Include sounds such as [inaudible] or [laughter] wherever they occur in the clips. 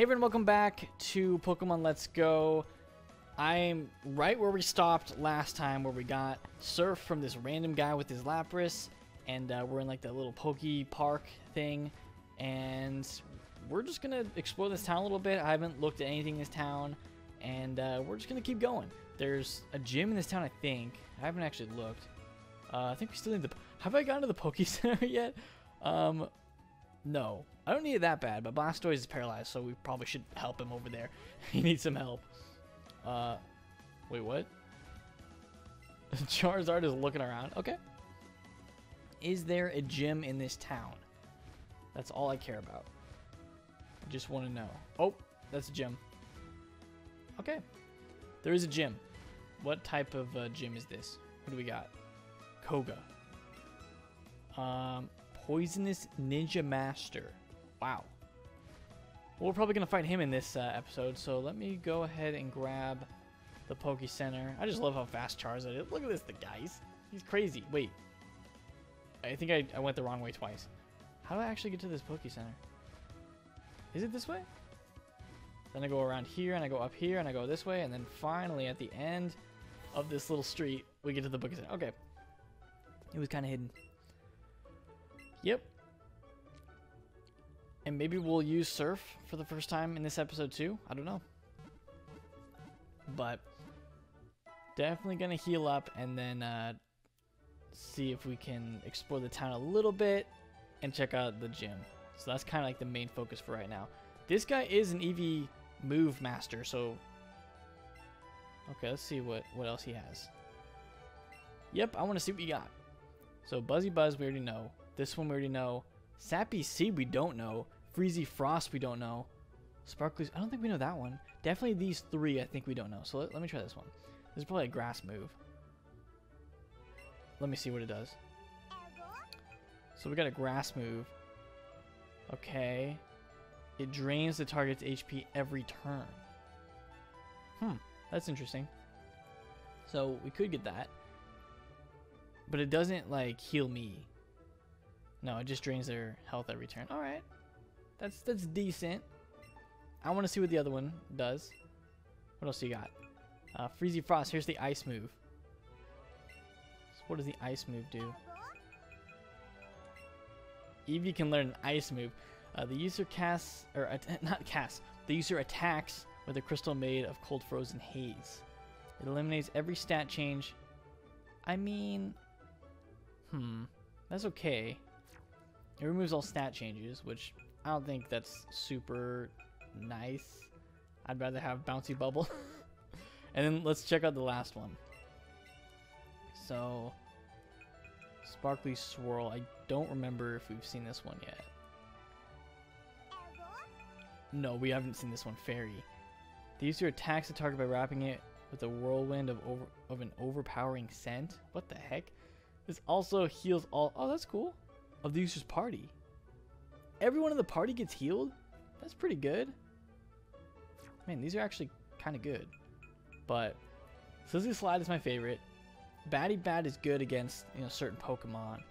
Hey everyone, welcome back to Pokemon Let's Go. I'm right where we stopped last time, where we got Surf from this random guy with his Lapras, and uh, we're in like that little Poke Park thing, and we're just gonna explore this town a little bit. I haven't looked at anything in this town, and uh, we're just gonna keep going. There's a gym in this town, I think. I haven't actually looked. Uh, I think we still need the. Have I gotten to the Poke [laughs] Center yet? Um, no, I don't need it that bad, but Blastoise is paralyzed, so we probably should help him over there. [laughs] he needs some help. Uh, wait, what? [laughs] Charizard is looking around. Okay. Is there a gym in this town? That's all I care about. I just want to know. Oh, that's a gym. Okay. There is a gym. What type of uh, gym is this? What do we got? Koga. Um, Poisonous Ninja Master. Wow. We're probably going to fight him in this uh, episode, so let me go ahead and grab the Poke Center. I just love how fast Charizard is. Look at this, the guys. He's crazy. Wait. I think I, I went the wrong way twice. How do I actually get to this Poke Center? Is it this way? Then I go around here, and I go up here, and I go this way, and then finally at the end of this little street, we get to the Poke Center. Okay. It was kind of hidden. Yep. And maybe we'll use Surf for the first time in this episode too. I don't know. But definitely going to heal up and then uh, see if we can explore the town a little bit and check out the gym. So that's kind of like the main focus for right now. This guy is an Eevee move master, so... Okay, let's see what, what else he has. Yep, I want to see what you got. So Buzzy Buzz, we already know. This one we already know. Sappy Seed we don't know. Freezy Frost we don't know. Sparkly, I don't think we know that one. Definitely these three I think we don't know. So let, let me try this one. This is probably a grass move. Let me see what it does. So we got a grass move. Okay. It drains the target's HP every turn. Hmm, that's interesting. So we could get that. But it doesn't like heal me. No, it just drains their health every turn. All right, that's that's decent. I want to see what the other one does. What else you got? Uh, Freezy Frost. Here's the ice move. So what does the ice move do? Eevee can learn an ice move. Uh, the user casts, or [laughs] not casts, the user attacks with a crystal made of cold frozen haze. It eliminates every stat change. I mean, hmm, that's okay. It removes all stat changes, which I don't think that's super nice. I'd rather have Bouncy Bubble. [laughs] and then let's check out the last one. So, Sparkly Swirl. I don't remember if we've seen this one yet. No, we haven't seen this one. Fairy. The user attacks the target by wrapping it with a whirlwind of over of an overpowering scent. What the heck? This also heals all. Oh, that's cool oh, of the user's party. Everyone in the party gets healed? That's pretty good. Man, these are actually kind of good. But Sizzly Slide is my favorite. Batty Bat is good against you know certain Pokemon.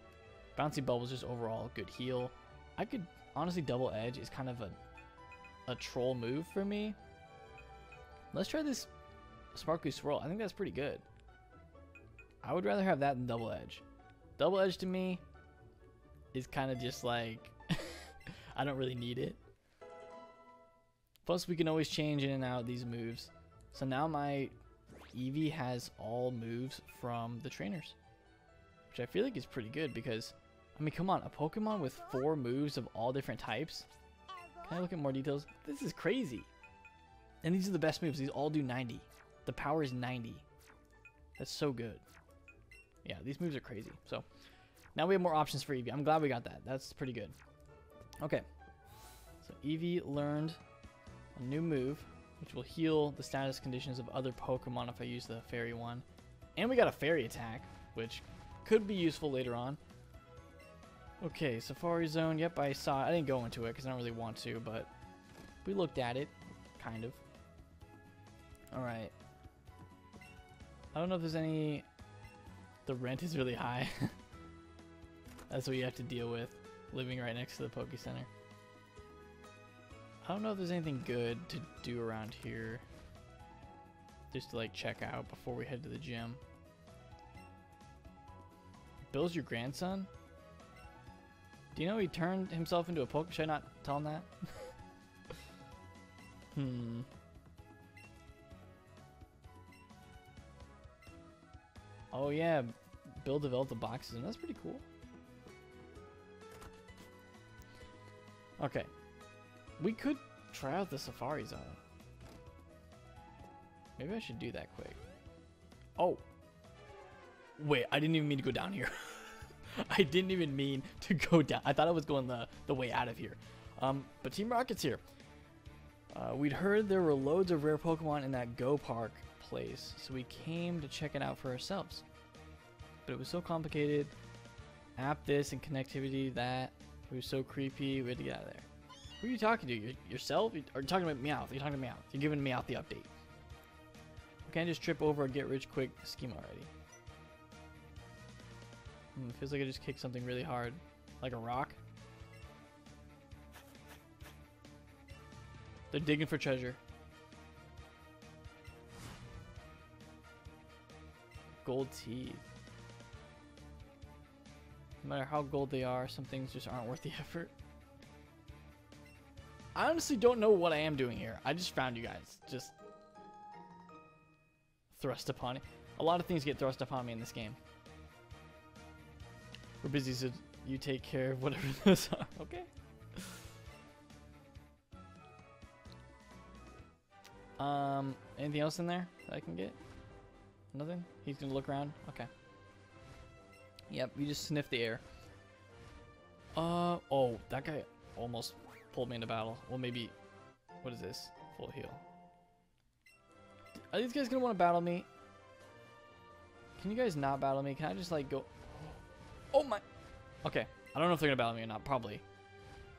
Bouncy Bubbles is overall a good heal. I could honestly double edge is kind of a a troll move for me. Let's try this Sparkly Swirl. I think that's pretty good. I would rather have that than double edge. Double edge to me is kind of just like I don't really need it. Plus, we can always change in and out these moves. So now my Eevee has all moves from the trainers. Which I feel like is pretty good because, I mean, come on, a Pokemon with four moves of all different types? Can I look at more details? This is crazy. And these are the best moves. These all do 90. The power is 90. That's so good. Yeah, these moves are crazy. So, now we have more options for Eevee. I'm glad we got that. That's pretty good. Okay. So Eevee learned a new move, which will heal the status conditions of other Pokemon if I use the Fairy one. And we got a Fairy attack, which could be useful later on. Okay, Safari Zone. Yep, I saw I didn't go into it because I don't really want to, but we looked at it, kind of. Alright. I don't know if there's any... The rent is really high. [laughs] That's what you have to deal with living right next to the Poke Center. I don't know if there's anything good to do around here. Just to like check out before we head to the gym. Bill's your grandson? Do you know he turned himself into a poke? Should I not tell him that? [laughs] hmm. Oh yeah, Bill developed the boxes, and that's pretty cool. Okay. We could try out the Safari Zone. Maybe I should do that quick. Oh. Wait, I didn't even mean to go down here. [laughs] I didn't even mean to go down. I thought I was going the, the way out of here. Um, but Team Rocket's here. Uh, we'd heard there were loads of rare Pokemon in that Go Park place, so we came to check it out for ourselves. But it was so complicated. App this and connectivity that. It was so creepy. We had to get out of there. Who are you talking to? You, yourself? Are you talking about Meowth? You're talking to Meowth. You're giving Meowth the update. We can't just trip over a get rich quick scheme already. Hmm, feels like I just kicked something really hard. Like a rock. They're digging for treasure. Gold teeth. Matter how gold they are, some things just aren't worth the [laughs] effort. I honestly don't know what I am doing here. I just found you guys. Just thrust upon it. A lot of things get thrust upon me in this game. We're busy, so you take care of whatever [laughs] those are, okay? Um, anything else in there that I can get? Nothing? He's gonna look around? Okay. Yep, you just sniff the air. Uh, oh, that guy almost pulled me into battle. Well, maybe, what is this? Full heal. Are these guys gonna want to battle me? Can you guys not battle me? Can I just like go? Oh my. Okay, I don't know if they're gonna battle me or not. Probably.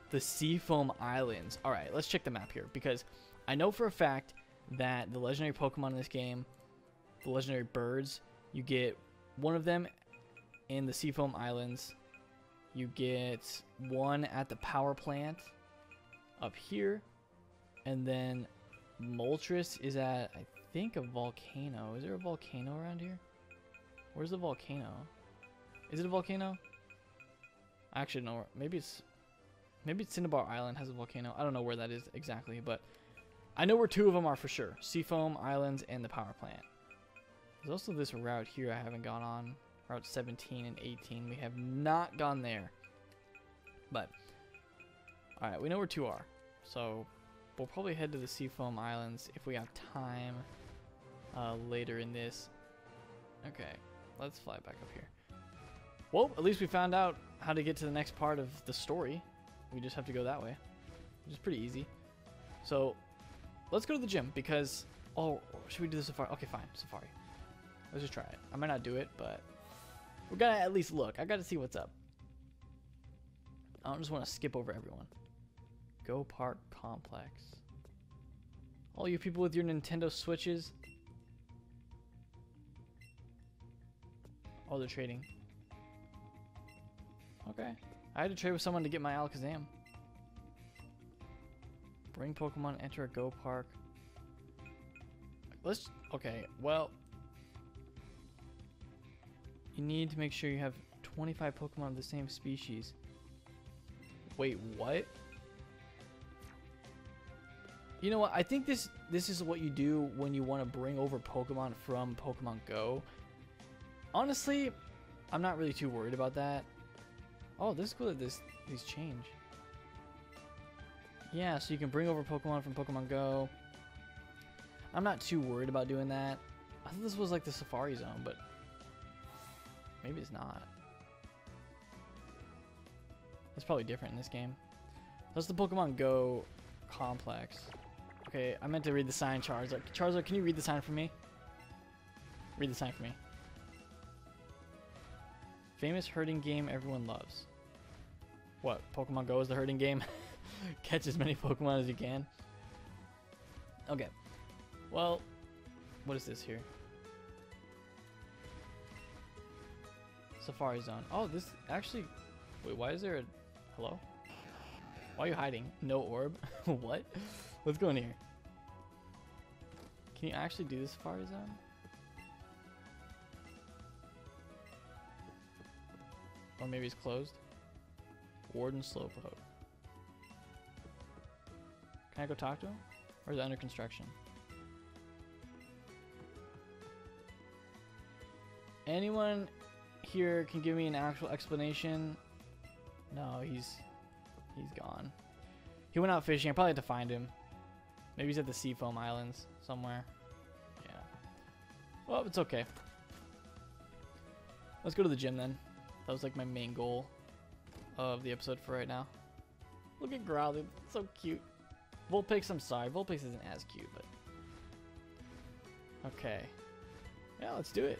The Seafoam Islands. All right, let's check the map here because I know for a fact that the legendary Pokemon in this game, the legendary birds, you get one of them in the Seafoam Islands. You get one at the power plant up here. And then Moltres is at, I think, a volcano. Is there a volcano around here? Where's the volcano? Is it a volcano? I actually know. Maybe it's maybe it's Cinnabar Island has a volcano. I don't know where that is exactly, but I know where two of them are for sure. Seafoam Islands and the power plant. There's also this route here I haven't gone on. Route 17 and 18. We have not gone there. But, alright, we know where two are. So, we'll probably head to the Seafoam Islands if we have time uh, later in this. Okay, let's fly back up here. Well, at least we found out how to get to the next part of the story. We just have to go that way, which is pretty easy. So, let's go to the gym because... Oh, should we do the safari? Okay, fine, safari. Let's just try it. I might not do it, but we're gonna at least look. I gotta see what's up. I don't just want to skip over everyone. Go Park Complex. All you people with your Nintendo Switches. Oh, they're trading. Okay. I had to trade with someone to get my Alakazam. Bring Pokemon, enter a Go Park. Let's... Okay, well... You need to make sure you have 25 Pokemon of the same species. Wait, what? You know what? I think this this is what you do when you want to bring over Pokemon from Pokemon Go. Honestly, I'm not really too worried about that. Oh, this is cool that this these change. Yeah, so you can bring over Pokemon from Pokemon Go. I'm not too worried about doing that. I thought this was like the Safari Zone, but maybe it's not. It's probably different in this game. That's the Pokemon Go complex. Okay, I meant to read the sign, Charizard. Charizard, can you read the sign for me? Read the sign for me. Famous herding game everyone loves. What, Pokemon Go is the herding game? [laughs] Catch as many Pokemon as you can. Okay. Well, what is this here? Safari Zone. Oh, this actually... Wait, why is there a... Hello? Why are you hiding? No orb? [laughs] what? Let's go in here. Can you actually do this Safari Zone? Or maybe it's closed. Warden Slowpoke. Can I go talk to him? Or is it under construction? Anyone here can give me an actual explanation? No, he's he's gone. He went out fishing. I probably had to find him. Maybe he's at the Seafoam Islands somewhere. Yeah. Well, it's okay. Let's go to the gym then. That was like my main goal of the episode for right now. Look at Growly. So cute. Vulpix, I'm sorry. Vulpix isn't as cute, but... Okay. Yeah, let's do it.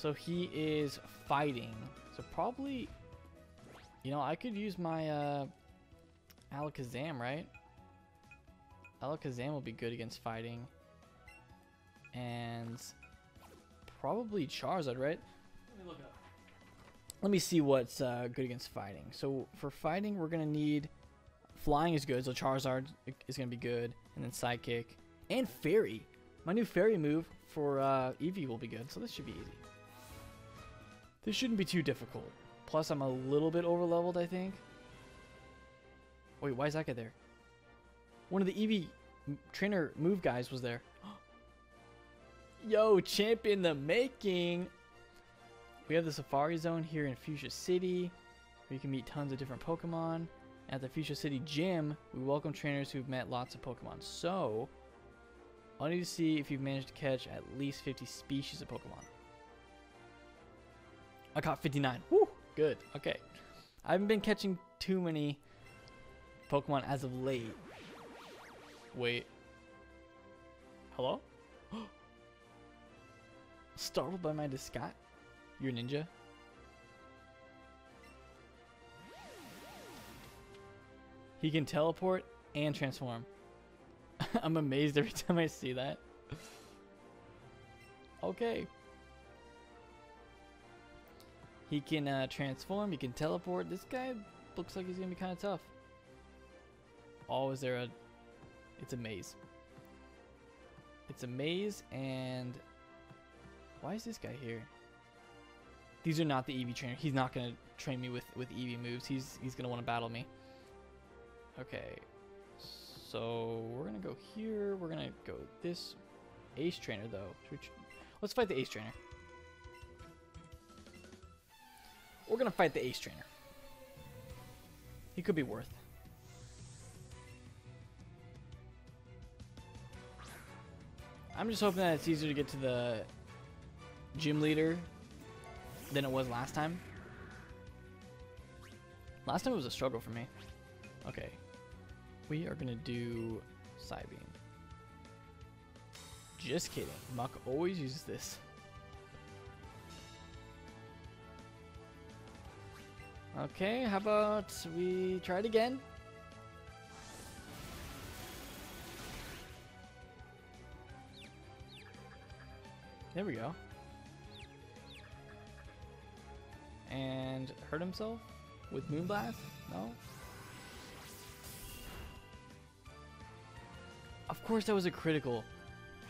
So he is fighting. So probably... You know, I could use my uh, Alakazam, right? Alakazam will be good against fighting. And probably Charizard, right? Let me look up. Let me see what's uh, good against fighting. So for fighting, we're going to need... Flying is good, so Charizard is going to be good. And then Psychic. And Fairy. My new Fairy move for uh, Eevee will be good, so this should be easy. This shouldn't be too difficult. Plus, I'm a little bit overleveled, I think. Wait, why is that guy there? One of the Eevee trainer move guys was there. [gasps] Yo, champ in the making! We have the Safari Zone here in Fuchsia City, where you can meet tons of different Pokemon. At the Fuchsia City Gym, we welcome trainers who've met lots of Pokemon. So, I need to see if you've managed to catch at least 50 species of Pokemon. I caught 59. Woo! Good. Okay. I haven't been catching too many Pokemon as of late. Wait. Hello? [gasps] Startled by my disguise? You're a ninja? He can teleport and transform. [laughs] I'm amazed every [laughs] time I see that. okay. He can uh, transform, he can teleport. This guy looks like he's to be kind of tough. Oh, is there a... It's a maze. It's a maze and... Why is this guy here? These are not the Eevee trainer. He's not to train me with, with Eevee moves. He's, he's want to battle me. Okay. So, we're to go here. We're to go this Ace trainer, though. Let's fight the Ace trainer. We're going to fight the Ace trainer. He could be worth. I'm just hoping that it's easier to get to the gym leader than it was last time. Last time it was a struggle for me. Okay. We are going to do Psybeam. Just kidding. Muk always uses this. Okay, how about we try it again? There we go. And hurt himself with Moonblast? No? Of course that was a critical.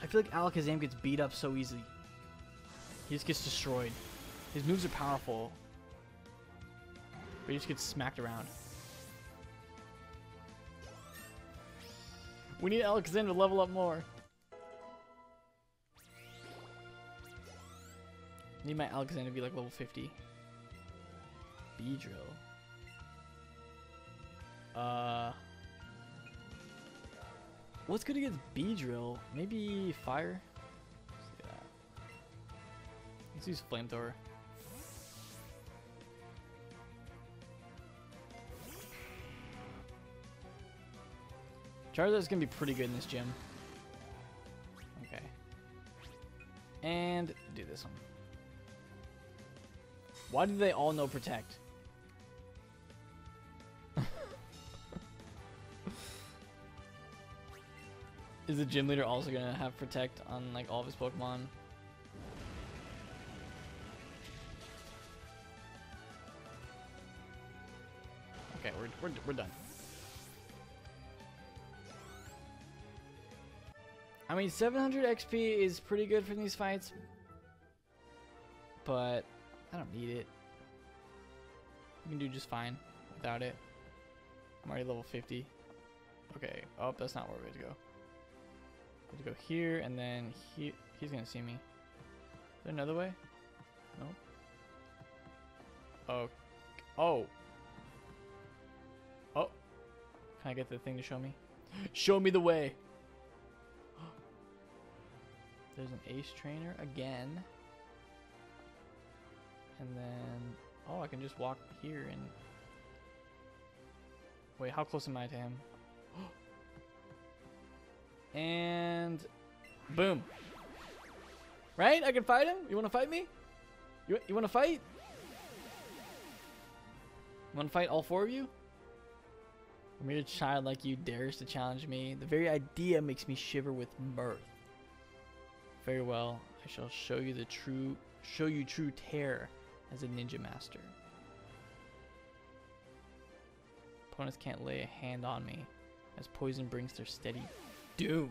I feel like Alakazam gets beat up so easily. He just gets destroyed. His moves are powerful. But he just gets smacked around. We need Alakazam to level up more. Need my Alakazam to be like level 50. Beedrill. Uh... What's good against Beedrill? Maybe fire? Let's, Let's use Flamethrower. Charizard's gonna be pretty good in this gym. Okay. And do this one. Why do they all know Protect? [laughs] Is the gym leader also gonna have Protect on like all of his Pokemon? Okay, we're we're, we're done. I mean, 700 XP is pretty good for these fights, but I don't need it. We can do just fine without it. I'm already level 50. Okay. Oh, that's not where we have to go. We have to go here, and then he he's gonna see me. Is there another way? No. Oh. Oh. Oh. Can I get the thing to show me? [gasps] show me the way. There's an ace trainer again. And then, oh, I can just walk here and... Wait, how close am I to him? [gasps] and boom. Right? I can fight him? You want to fight me? You, you want to fight? Want to fight all four of you? A mere child like you dares to challenge me. The very idea makes me shiver with mirth. Very well, I shall show you the true show you true terror as a ninja master. Opponents can't lay a hand on me, as poison brings their steady doom.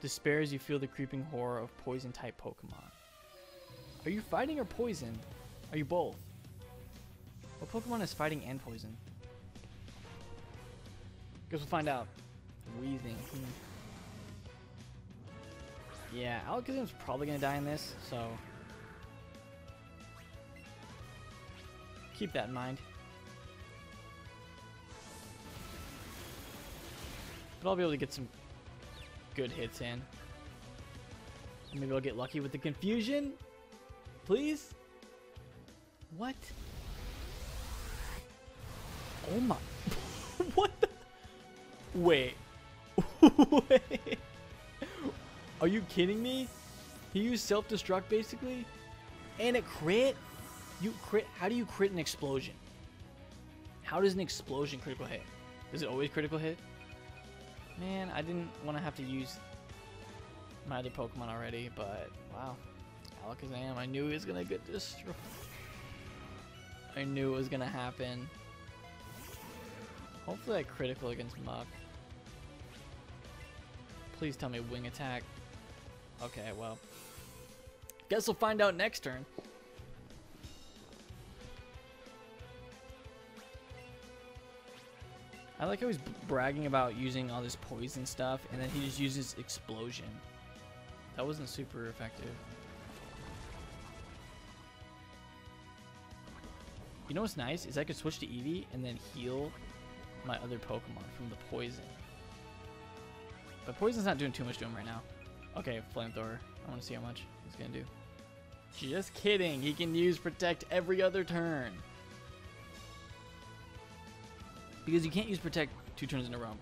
Despair as you feel the creeping horror of poison type Pokemon. Are you fighting or poison? Are you both? What Pokemon is fighting and poison? Guess we'll find out. Wheezing. Hmm. Yeah, Alakazam's probably gonna die in this, so keep that in mind. But I'll be able to get some good hits in. Maybe I'll get lucky with the confusion. Please? What? Oh my. [laughs] what the? Wait. Wait. [laughs] Are you kidding me? He used self-destruct basically? And a crit? You crit? How do you crit an explosion? How does an explosion critical hit? Is it always critical hit? Man, I didn't want to have to use my other Pokemon already, but wow. Alakazam, I knew he was to get destroyed. I knew it was to happen. Hopefully I critical against Muk. Please tell me wing attack. Okay, well. Guess we'll find out next turn. I like how he's bragging about using all this poison stuff, and then he just uses explosion. That wasn't super effective. You know what's nice is I could switch to Eevee and then heal my other Pokemon from the poison. But poison's not doing too much to him right now. Okay, flamethrower. I want to see how much he's gonna do. Just kidding. He can use protect every other turn. Because you can't use protect two turns in a row.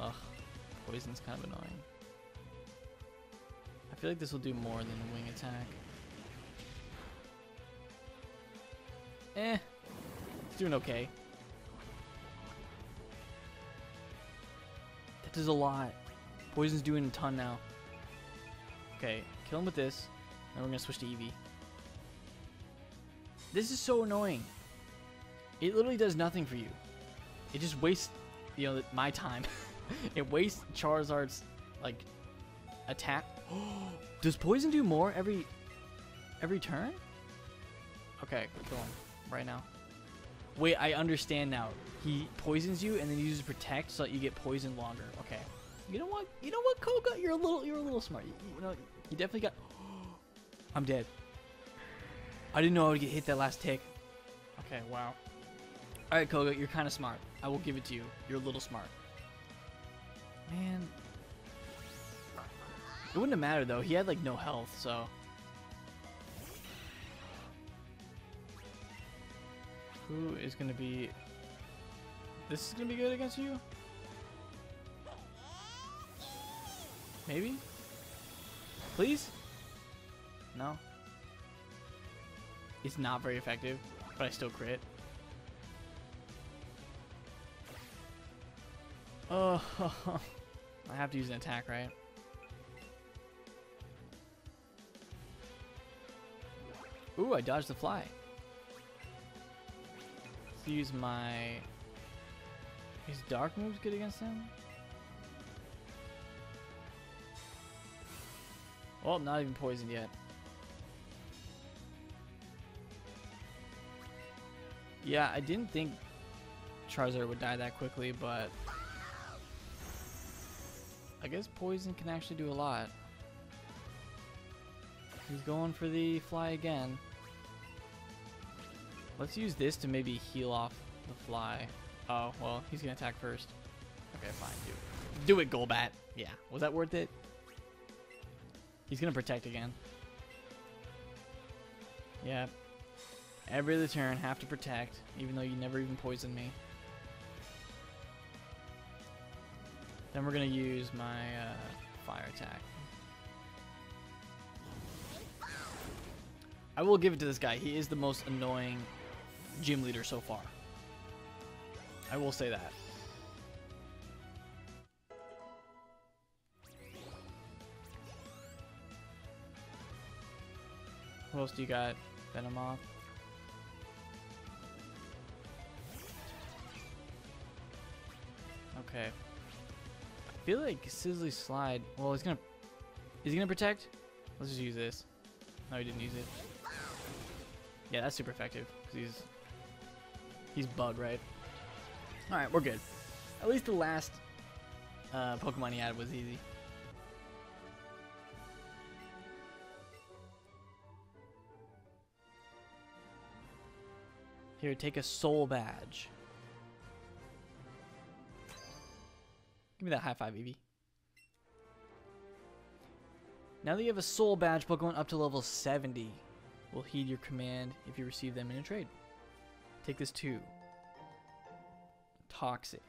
Ugh. Poison's kind of annoying. I feel like this will do more than a wing attack. Eh. It's doing okay. That does a lot. Poison's doing a ton now. Okay, kill him with this. Then we're gonna switch to Eevee. This is so annoying. It literally does nothing for you. It just wastes, you know, my time. [laughs] it wastes Charizard's, like, attack. [gasps] does poison do more every, every turn? Okay, kill him right now. Wait, I understand now. He poisons you and then uses protect so that you get poisoned longer. Okay. You know what? You know what, Koga? You're a little you're a little smart. You, you know, you definitely got [gasps] I'm dead. I didn't know I would get hit that last tick. Okay, wow. Alright, Koga, you're kinda smart. I will give it to you. You're a little smart. Man. It wouldn't have mattered though. He had like no health, so Who is going to be... This is going to be good against you? Maybe? Please? No? It's not very effective, but I still crit. Oh, [laughs] I have to use an attack, right? Ooh, I dodged the fly. Let's use my... Is dark moves good against him? Well, not even poisoned yet. Yeah, I didn't think Charizard would die that quickly, but I guess poison can actually do a lot. He's going for the fly again. Let's use this to maybe heal off the fly. Oh, well, he's gonna attack first. Okay, fine, do it. Do it, Golbat. Yeah, was that worth it? He's gonna protect again. Yeah. Every other turn, have to protect, even though you never even poisoned me. Then we're gonna use my uh, fire attack. I will give it to this guy. He is the most annoying gym leader so far. I will say that. What else do you got? Venomoth. Okay. I feel like Sizzly Slide. Well, he's gonna. Is he gonna protect? Let's just use this. No, he didn't use it. Yeah, that's super effective because he's he's bug, right? All right, we're good. At least the last uh, Pokemon he had was easy. Here, take a soul badge. Give me that high five, Eevee. Now that you have a soul badge Pokemon up to level 70 will heed your command if you receive them in a trade. Take this too. Toxic.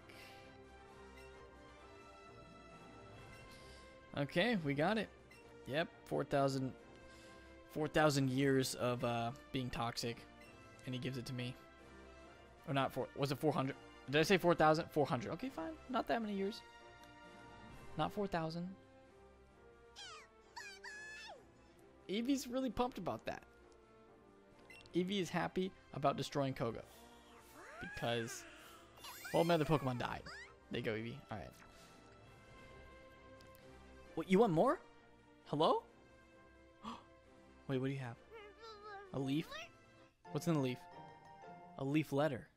Okay, we got it. Yep, 4,000 4,000 years of uh, being toxic. And he gives it to me. Or not, four, was it 400? Did I say 4,000? 400. Okay, fine. Not that many years. Not 4,000. Eevee's really pumped about that. Eevee is happy about destroying Koga. Because, well, my other Pokemon died. There you go, Eevee. Alright. What, you want more? Hello? [gasps] Wait, what do you have? A leaf? What's in the leaf? A leaf letter.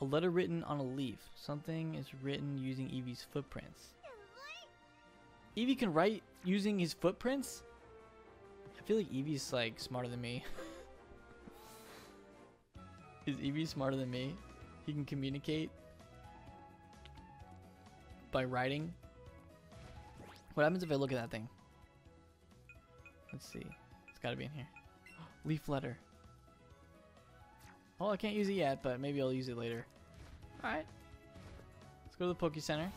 A letter written on a leaf. Something is written using Eevee's footprints. Eevee can write using his footprints? I feel like Eevee's like smarter than me. [laughs] Is Eevee smarter than me? He can communicate by writing. What happens if I look at that thing? Let's see. It's gotta be in here. [gasps] Leaf letter. Oh, I can't use it yet, but maybe I'll use it later. Alright. Let's go to the Poke Center.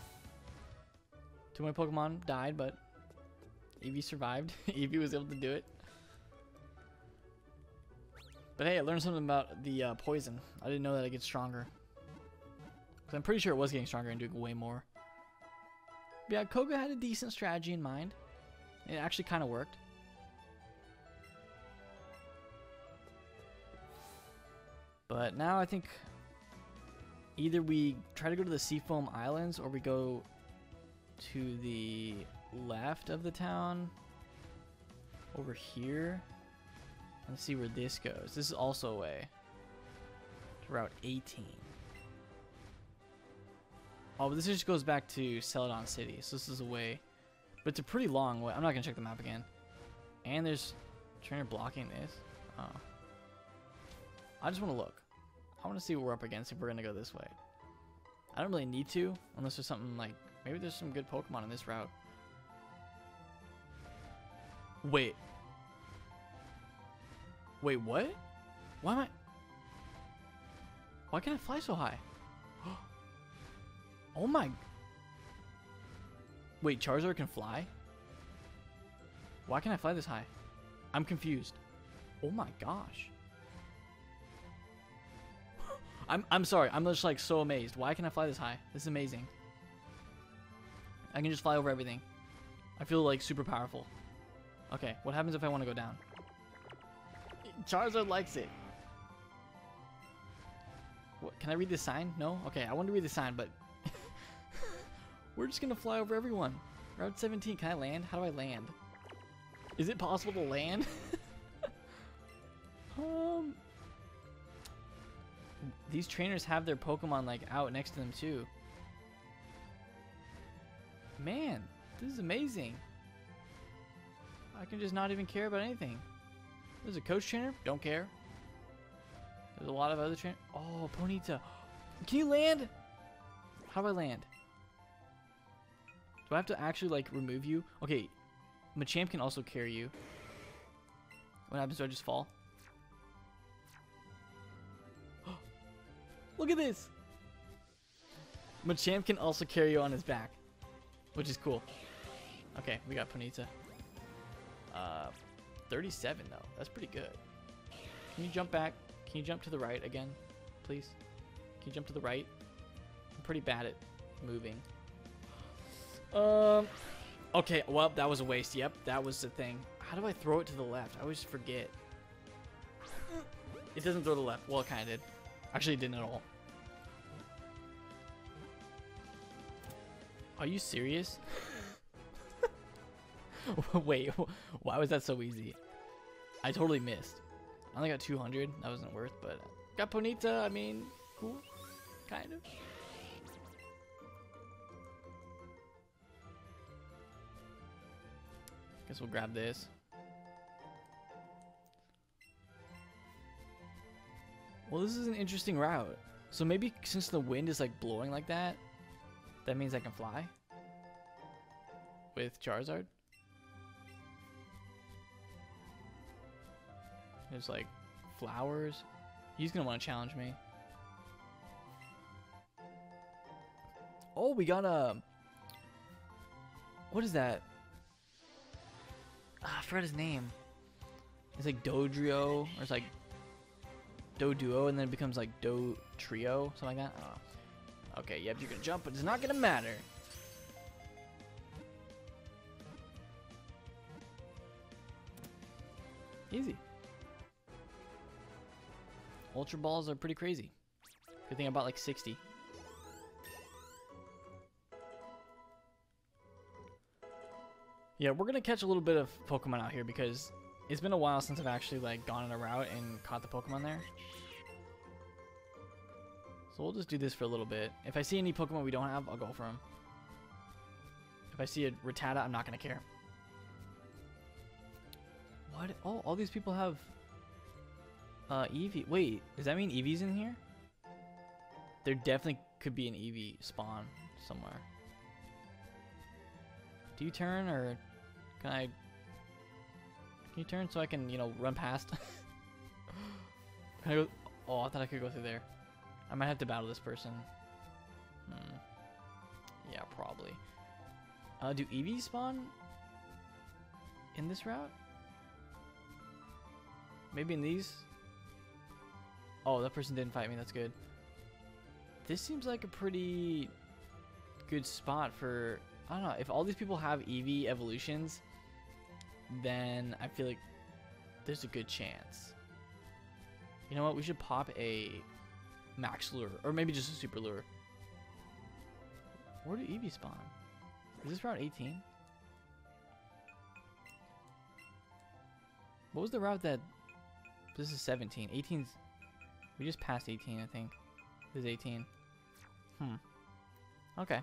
Two of my Pokemon died, but Eevee survived. [laughs] Eevee was able to do it. But hey, I learned something about the uh, poison. I didn't know that it gets stronger. Because I'm pretty sure it was getting stronger and doing way more. But yeah, Koga had a decent strategy in mind. It actually kind of worked. But now I think either we try to go to the Seafoam Islands or we go to the left of the town over here. Let's see where this goes. This is also a way to Route 18. Oh, but this just goes back to Celadon City. So this is a way. But it's a pretty long way. I'm not going to check the map again. And there's trainer blocking this. Oh. I just want to look. I want to see what we're up against if we're going to go this way. I don't really need to. Unless there's something like... Maybe there's some good Pokemon in this route. Wait. Wait, what? Why am I... Why can I fly so high? [gasps] oh my... Wait, Charizard can fly? Why can I fly this high? I'm confused. Oh my gosh. [laughs] I'm, I'm sorry. I'm just like so amazed. Why can I fly this high? This is amazing. I can just fly over everything. I feel like super powerful. Okay, what happens if I want to go down? Charizard likes it. What, can I read the sign? No? Okay, I want to read the sign, but [laughs] we're just gonna fly over everyone. Route 17, can I land? How do I land? Is it possible to land? [laughs] um, these trainers have their Pokemon like out next to them too. Man, this is amazing. I can just not even care about anything. There's a coach trainer, don't care. There's a lot of other train. Oh, Ponyta. Can you land? How do I land? Do I have to actually like remove you? Okay, Machamp can also carry you. What happens? Do I just fall? [gasps] Look at this! Machamp can also carry you on his back, which is cool. Okay, we got Ponyta. Uh, 37 though. That's pretty good. Can you jump back? Can you jump to the right again, please? Can you jump to the right? I'm pretty bad at moving. Um. Okay, well, that was a waste. Yep, that was the thing. How do I throw it to the left? I always forget. It doesn't throw to the left. Well, it kind of did. Actually, it didn't at all. Are you serious? [laughs] Wait, why was that so easy? I totally missed. I only got 200. That wasn't worth, but got Ponyta. I mean, cool, kind of. Guess we'll grab this. Well, this is an interesting route. So maybe since the wind is like blowing like that, that means I can fly? With Charizard? There's like flowers. He's gonna want to challenge me. Oh, we got a. What is that? Ah, I forgot his name. It's like Dodrio, or it's like Doduo, and then it becomes like Do Trio, something like that. Okay, yep, you can jump, but it's not gonna matter. Easy. Ultra balls are pretty crazy. Good thing I bought like 60. Yeah, we're gonna catch a little bit of Pokemon out here because it's been a while since I've actually like gone on a route and caught the Pokemon there. So we'll just do this for a little bit. If I see any Pokemon we don't have, I'll go for them. If I see a Rattata, I'm not gonna care. What? Oh, all these people have uh, Eevee. Wait, does that mean Eevee's in here? There definitely could be an Eevee spawn somewhere. Do you turn or can I? Can you turn so I can, you know, run past? [laughs] can I go? Oh, I thought I could go through there. I might have to battle this person. Hmm. Yeah, probably. Uh, do Eevee spawn in this route? Maybe in these? Oh, that person didn't fight me. That's good. This seems like a pretty good spot for... I don't know. If all these people have Eevee evolutions, then I feel like there's a good chance. You know what? We should pop a max lure. Or maybe just a super lure. Where do Eevee spawn? Is this route 18? What was the route that... This is 17. 18's... We just passed 18, I think. This is 18. Hmm. Okay.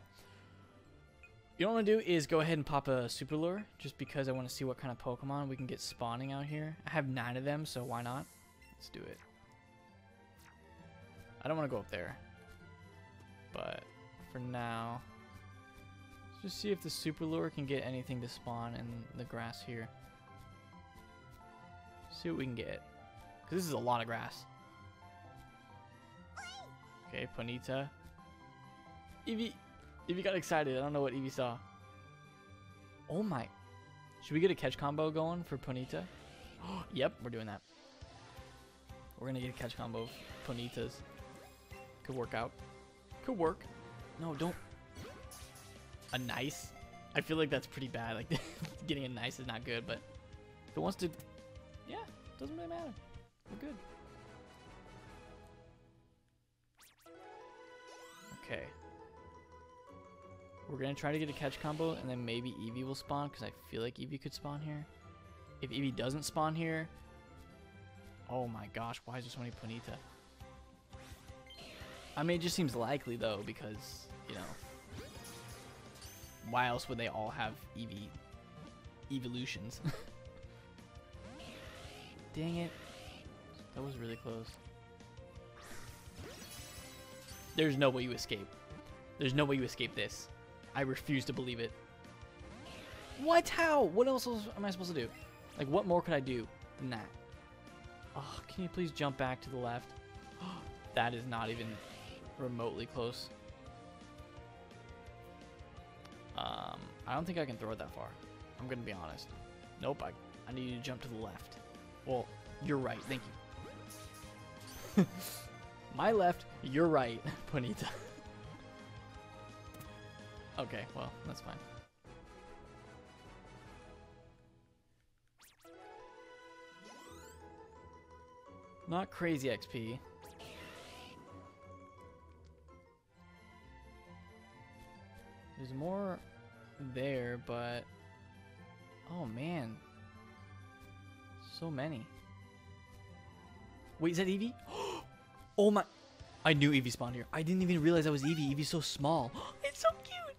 You know what I'm going to do is go ahead and pop a Super Lure, just because I want to see what kind of Pokemon we can get spawning out here. I have nine of them, so why not? Let's do it. I don't want to go up there. But for now, let's just see if the Super Lure can get anything to spawn in the grass here. See what we can get. Because this is a lot of grass. Okay, Ponyta. Eevee. Eevee got excited. I don't know what Eevee saw. Oh my. Should we get a catch combo going for Ponyta? [gasps] yep, we're doing that. We're going to get a catch combo of Ponytas. Could work out. Could work. No, don't. A nice? I feel like that's pretty bad. Like, [laughs] getting a nice is not good, but if it wants to... Yeah, doesn't really matter. We're good. Okay. We're gonna try to get a catch combo, and then maybe Eevee will spawn, because I feel like Eevee could spawn here. If Eevee doesn't spawn here... Oh my gosh, why is there so many Ponyta? I mean, it just seems likely, though, because, you know... Why else would they all have Eevee evolutions? [laughs] Dang it. That was really close. There's no way you escape. There's no way you escape this. I refuse to believe it. What? How? What else am I supposed to do? Like, what more could I do than that? Oh, can you please jump back to the left? [gasps] that is not even remotely close. Um, I don't think I can throw it that far. I'm going to be honest. Nope, I, I need you to jump to the left. Well, you're right. Thank you. [laughs] My left, you're right, [laughs] Ponyta. okay, well, that's fine. Not crazy XP. There's more there, but... Oh, man. So many. Wait, is that Eevee? [gasps] [gasps] [gasps] oh my... I knew Eevee spawned here. I didn't even realize that was Eevee. Eevee's so small. [gasps] it's so cute.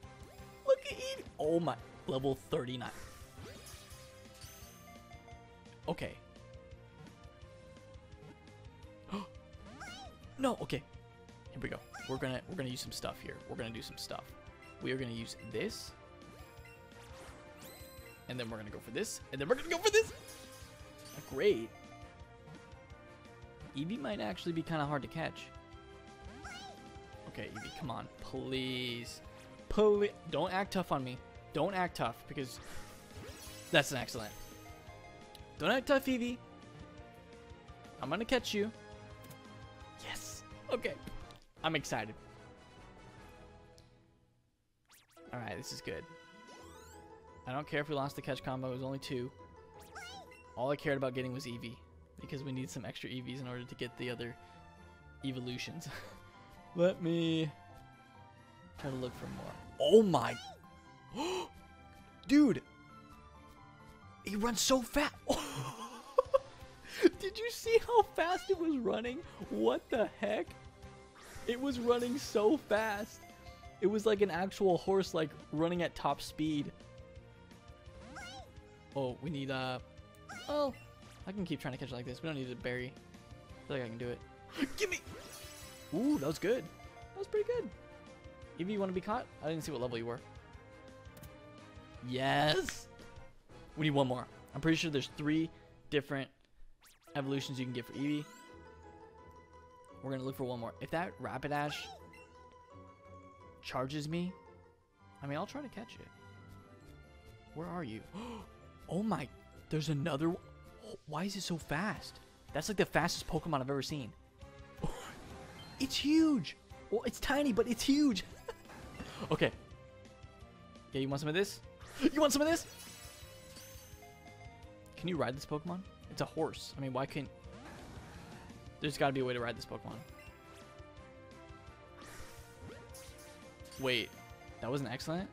Look at Eevee. Oh my... Level 39. Okay. [gasps] no, okay. Here we go. We're gonna we're gonna use some stuff here. We're gonna do some stuff. We are gonna use this. And then we're gonna go for this. And then we're gonna go for this. Great. Eevee might actually be kind of hard to catch. Okay, Eevee, come on. Please. Please. Don't act tough on me. Don't act tough because that's an excellent. Don't act tough, Eevee. I'm going to catch you. Yes. Okay. I'm excited. Alright, this is good. I don't care if we lost the catch combo. It was only two. All I cared about getting was Eevee because we need some extra Eevees in order to get the other evolutions. [laughs] Let me try to look for more. Oh my. [gasps] Dude. He runs so fast. [laughs] Did you see how fast it was running? What the heck? It was running so fast. It was like an actual horse like running at top speed. Oh, we need uh oh I can keep trying to catch it like this. We don't need to bury. I feel like I can do it. [laughs] Give me! Ooh, that was good. That was pretty good. Eevee, you want to be caught? I didn't see what level you were. Yes! We need one more. I'm pretty sure there's three different evolutions you can get for Eevee. We're going to look for one more. If that Rapidash charges me, I mean, I'll try to catch it. Where are you? [gasps] Oh my, there's another one. Why is it so fast? That's like the fastest Pokemon I've ever seen. [laughs] it's huge. Well, it's tiny, but it's huge. [laughs] okay. Yeah, you want some of this? You want some of this? Can you ride this Pokemon? It's a horse. I mean, why can't... There's got to be a way to ride this Pokemon. Wait. That wasn't excellent?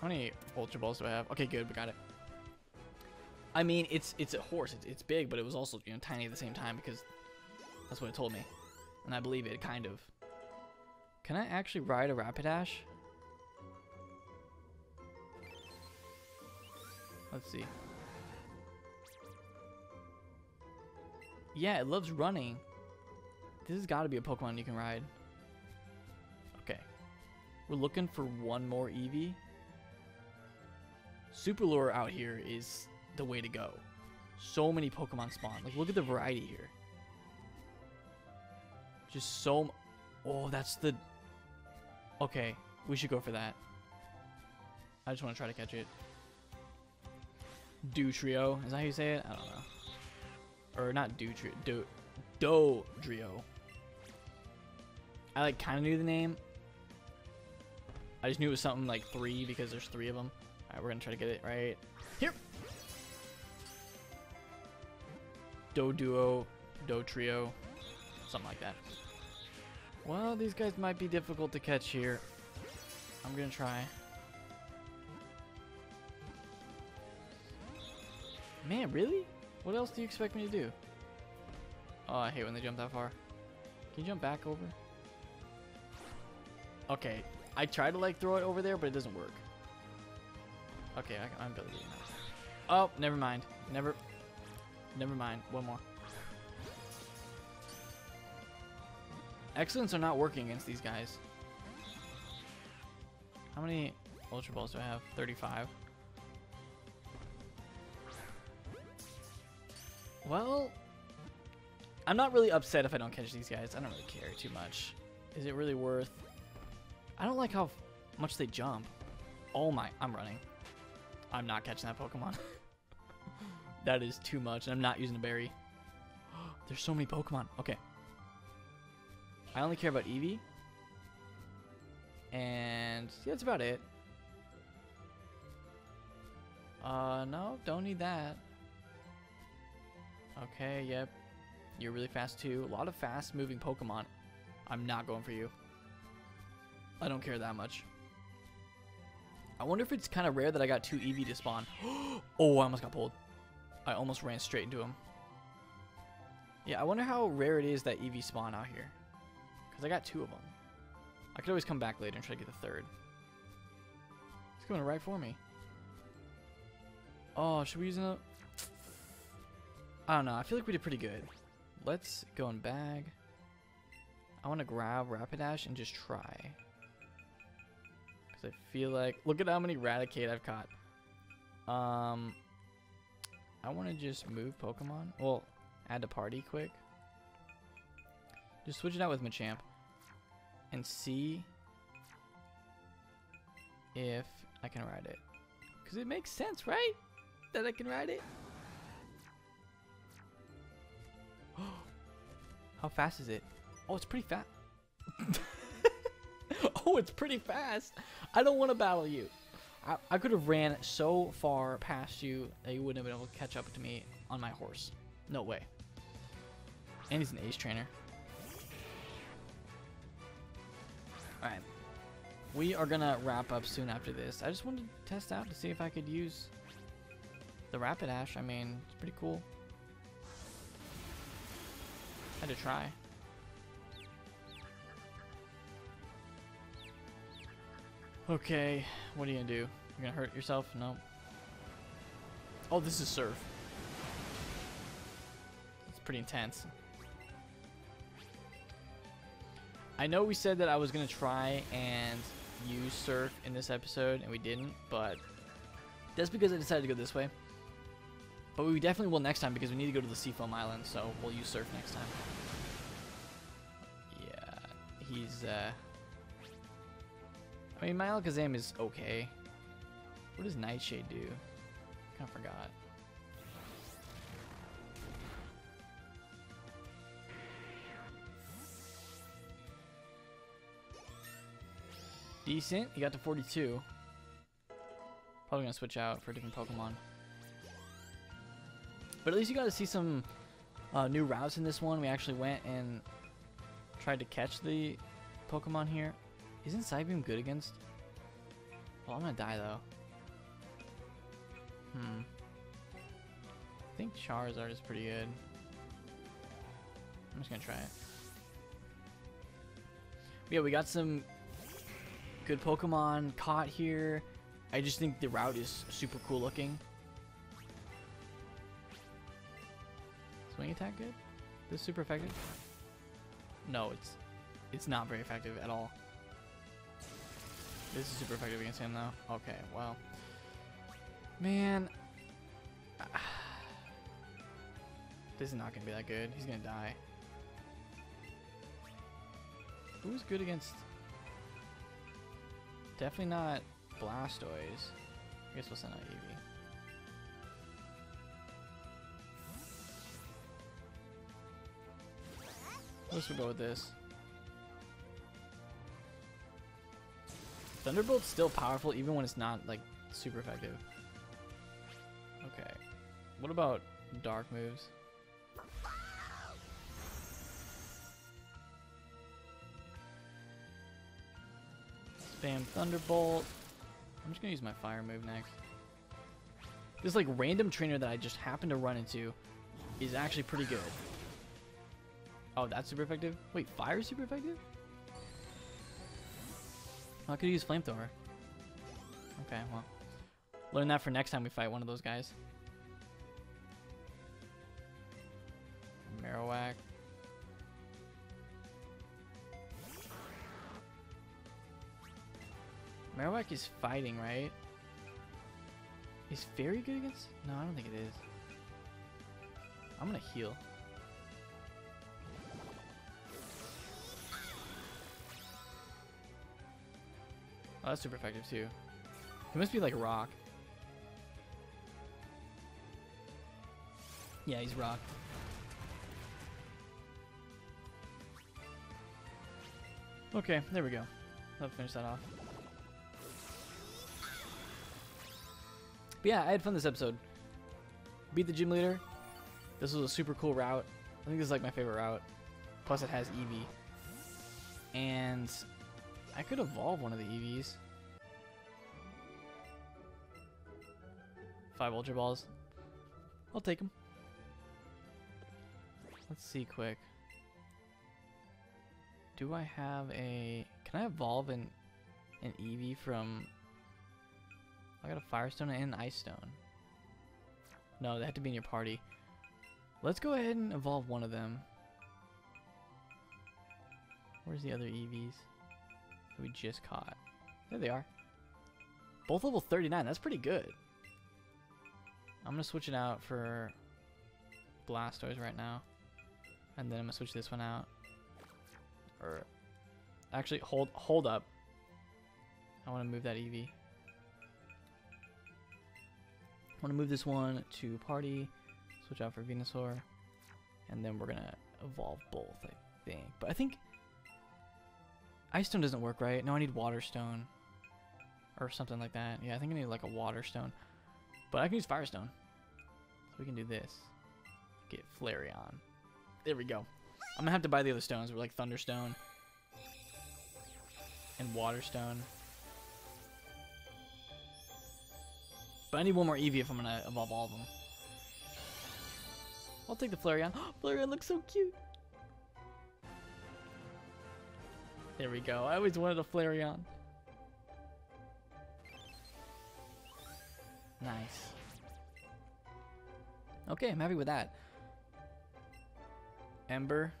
How many Ultra Balls do I have? Okay, good. We got it. I mean, it's it's a horse. It's, it's big, but it was also you know tiny at the same time because that's what it told me, and I believe it kind of. Can I actually ride a Rapidash? Let's see. Yeah, it loves running. This has got to be a Pokemon you can ride. Okay. We're looking for one more Eevee. Super Lure out here is the way to go. So many Pokemon spawn. Like, look at the variety here. Just so... Oh, that's the... Okay, we should go for that. I just want to try to catch it. Dugtrio. Is that how you say it? I don't know. Or not Dugtrio. Do... Dodrio. I like kind of knew the name. I just knew it was something like three because there's three of them. Alright, we're gonna try to get it right here. Doduo, Dotrio, something like that. Well, these guys might be difficult to catch here. I'm gonna try. Man, really? What else do you expect me to do? Oh, I hate when they jump that far. Can you jump back over? Okay, I try to like throw it over there, but it doesn't work. Okay, I, I'm barely getting that. Oh, never mind. Never, never mind. One more. Excellents are not working against these guys. How many Ultra Balls do I have? 35. Well, I'm not really upset if I don't catch these guys. I don't really care too much. Is it really worth... I don't like how much they jump. Oh my, I'm running. I'm not catching that Pokemon. [laughs] that is too much, and I'm not using a berry. [gasps] There's so many Pokemon. Okay. I only care about Eevee. And yeah, that's about it. Uh, no, don't need that. Okay, yep. You're really fast too. A lot of fast moving Pokemon. I'm not going for you. I don't care that much. I wonder if it's kind of rare that I got two Eevee to spawn. [gasps] oh, I almost got pulled. I almost ran straight into him. Yeah, I wonder how rare it is that Eevee spawn out here. Because I got two of them. I could always come back later and try to get the third. It's coming right for me. Oh, should we use a... I don't know. I feel like we did pretty good. Let's go and bag. I want to grab Rapidash and just try. Because I feel like... Look at how many Raticate I've caught. Um, I want to just move Pokemon. Well, add to party quick. Just switch it out with Machamp. And see if I can ride it. Because it makes sense, right? That I can ride it. [gasps] How fast is it? Oh, it's pretty fast. [laughs] oh, it's pretty fast. I don't want to battle you. I, I could have ran so far past you that you wouldn't have been able to catch up to me on my horse. No way. And he's an ace trainer. Alright. We are going to wrap up soon after this. I just wanted to test out to see if I could use the Rapidash. I mean, it's pretty cool. Had to try. Okay, what are you gonna do? You're gonna hurt yourself? No. Oh, this is surf. It's pretty intense. I know we said that I was gonna try and use surf in this episode, and we didn't, but that's because I decided to go this way. But we definitely will next time because we need to go to the Seafoam Island, so we'll use surf next time. Yeah, he's, uh... I mean, my Alakazam is okay. What does Nightshade do? Kinda forgot. Decent. He got to 42. Probably gonna switch out for a different Pokemon. But at least you got to see some uh, new routes in this one. We actually went and tried to catch the Pokemon here. Isn't Psybeam good against? Well, I'm gonna die though. Hmm. I think Charizard is pretty good. I'm just gonna try it. Yeah, we got some good Pokemon caught here. I just think the route is super cool looking. Swing attack good? This super effective? No, it's it's not very effective at all. This is super effective against him though. Okay, well. Man. [sighs] This is not going to be that good. He's going to die. Who's good against... Definitely not Blastoise. I guess we'll send out Eevee. Let's go with this. Thunderbolt's still powerful even when it's not like super effective. Okay. What about dark moves? Spam Thunderbolt. I'm just gonna use my fire move next. This like random trainer that I just happened to run into is actually pretty good. Oh, that's super effective? Wait, fire super effective? I could use flamethrower. Okay, well. Learn that for next time we fight one of those guys. Marowak. Marowak is fighting, right? Is Fairy good against? No, I don't think it is. I'm gonna heal. Oh, that's super effective too. He must be like rock. Yeah, he's rock. Okay, there we go. I'll finish that off. But yeah, I had fun this episode. Beat the gym leader. This was a super cool route. I think this is like my favorite route. Plus it has Eevee. And I could evolve one of the Eevees. Five Ultra Balls. I'll take them. Let's see quick. Do I have a... Can I evolve an, an Eevee from... I got a Firestone and an Ice Stone. No, they have to be in your party. Let's go ahead and evolve one of them. Where's the other that we just caught? There they are. Both level 39. That's pretty good. I'm going to switch it out for Blastoise right now. And then I'm going to switch this one out. Or actually hold hold up. I want to move that Eevee. I want to move this one to party, switch out for Venusaur, and then we're gonna evolve both, I think. But I think Ice Stone doesn't work, right? No, I need Water Stone or something like that. Yeah, I think I need like a Water Stone, but I can use Firestone, so we can do this. Get Flareon. There we go. I'm gonna have to buy the other stones. We're like Thunderstone and Waterstone. But I need one more Eevee if I'm gonna evolve all of them. I'll take the Flareon. [gasps] Flareon looks so cute. There we go. I always wanted a Flareon. Nice. Okay, I'm happy with that. Ember.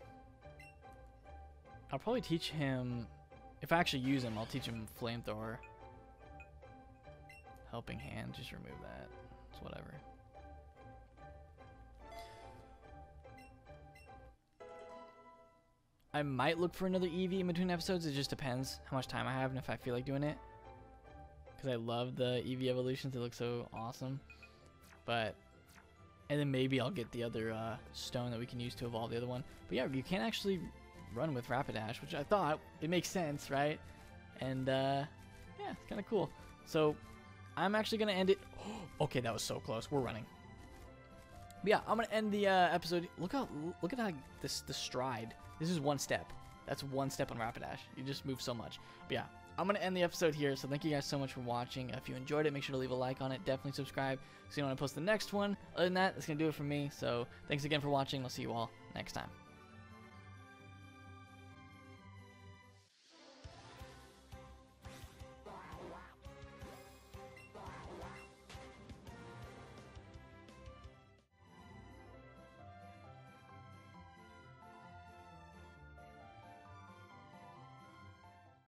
I'll probably teach him, if I actually use him, I'll teach him Flamethrower. Helping Hand, just remove that. It's whatever. I might look for another Eevee in between episodes. It just depends how much time I have and if I feel like doing it. Because I love the Eevee evolutions. They look so awesome. But, and then maybe I'll get the other uh, stone that we can use to evolve the other one. But yeah, you can actually run with Rapidash, which I thought it makes sense, right? And uh, yeah, it's kind of cool. So I'm actually gonna end it. [gasps] okay, that was so close. We're running. But yeah, I'm gonna end the uh, episode. Look how look at how this the stride. This is one step. That's one step on Rapidash. You just move so much. But yeah, I'm gonna end the episode here. So thank you guys so much for watching. If you enjoyed it, make sure to leave a like on it. Definitely subscribe so you know when I post the next one. Other than that, that's gonna do it for me. So thanks again for watching. I'll see you all next time.